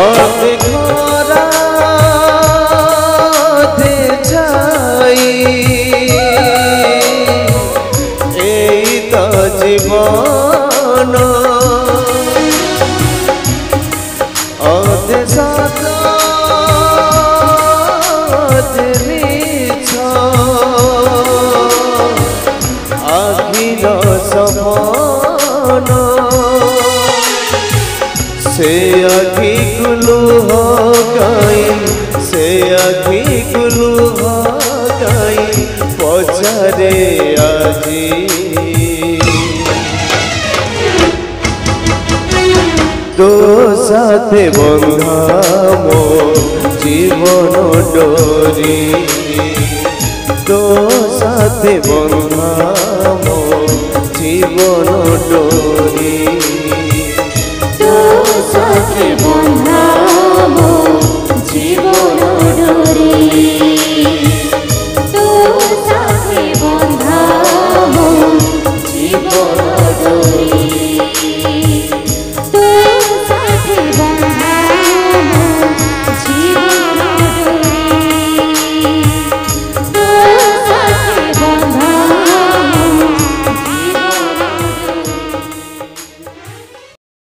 और देखो रा জীবন অধে সাত নিছ আখির সপন সে আখি গুলু হাই সে আখি গুলু হাই পচারে আজি তো সাথে বন্ধাম জীবন ডোরি। তো সাথে বন্ধাম জীবন ডোরি। তো সাথে